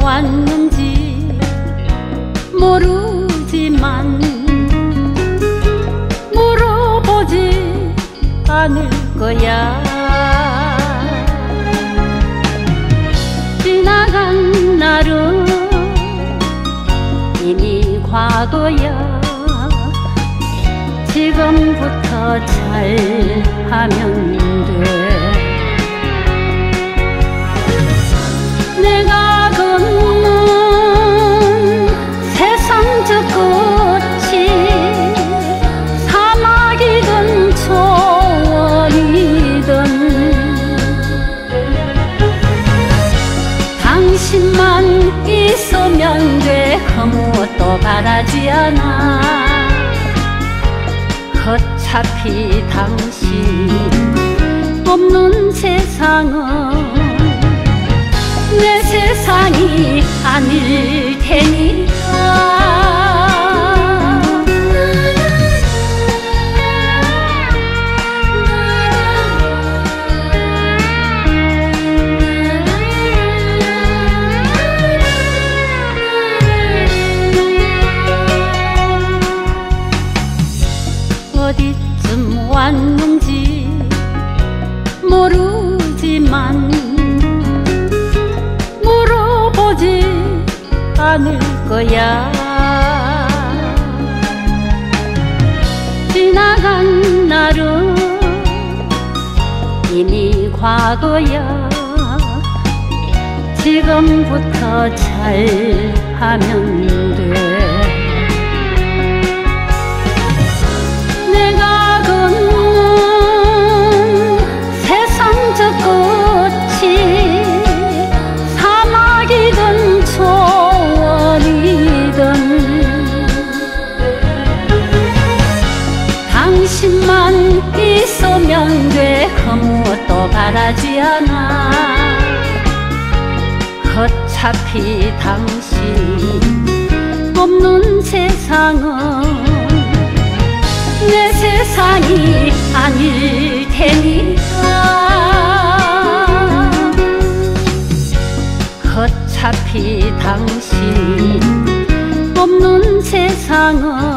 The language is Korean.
왔는지 모르지만 물어보지 않을 거야. 지나간 날은 이미 과거야. 지금부터 잘 하면 돼 어차피 당신 없는 세상은 내 세상이 아닐 테니까 왔는지 모르지만 물어보지 않을 거야. 지나간 날은 이미 과거야. 지금부터 잘하면 당신만 있으면 돼. 아무것도 바라지 않아. 어차피 당신 없는 세상은 내 세상이 아닐 테니까. 어차피 당신 없는 세상은